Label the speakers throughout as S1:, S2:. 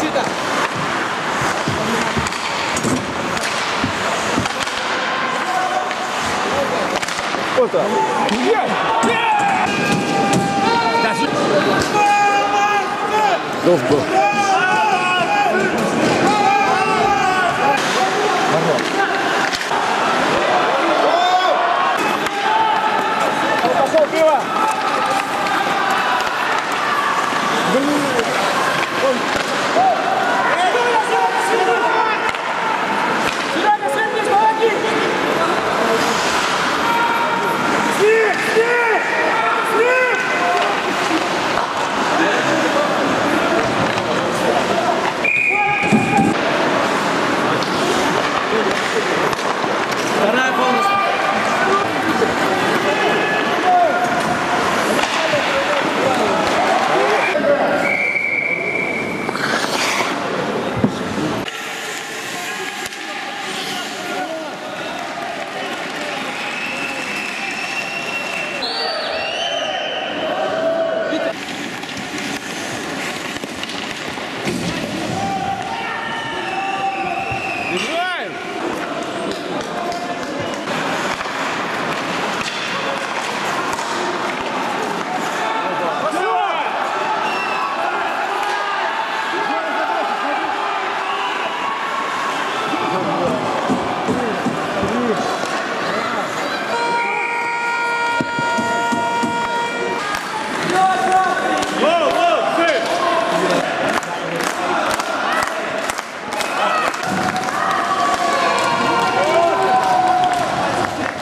S1: Защита! Вот так. Голов был. Пошел пиво!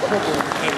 S2: ほぼ、え